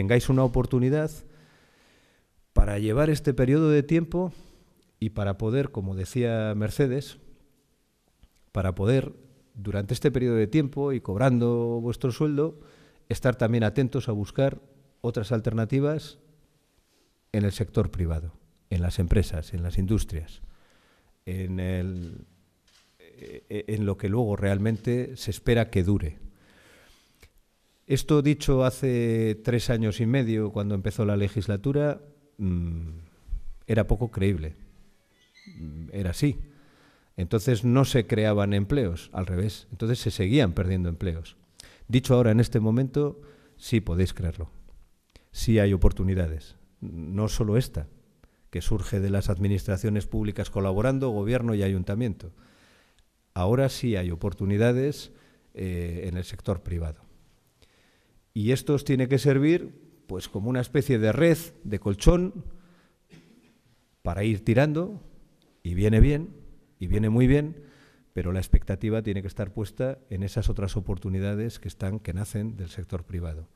tengáis una oportunidad para llevar este periodo de tiempo y para poder, como decía Mercedes, para poder, durante este periodo de tiempo y cobrando vuestro sueldo, estar también atentos a buscar otras alternativas en el sector privado, en las empresas, en las industrias, en, el, eh, en lo que luego realmente se espera que dure. Esto dicho hace tres años y medio, cuando empezó la legislatura, mm, era poco creíble. Mm, era así. Entonces no se creaban empleos, al revés. Entonces se seguían perdiendo empleos. Dicho ahora en este momento, sí podéis creerlo. Sí hay oportunidades. No solo esta, que surge de las administraciones públicas colaborando, gobierno y ayuntamiento. Ahora sí hay oportunidades eh, en el sector privado. Y esto os tiene que servir pues como una especie de red, de colchón, para ir tirando, y viene bien, y viene muy bien, pero la expectativa tiene que estar puesta en esas otras oportunidades que están, que nacen del sector privado.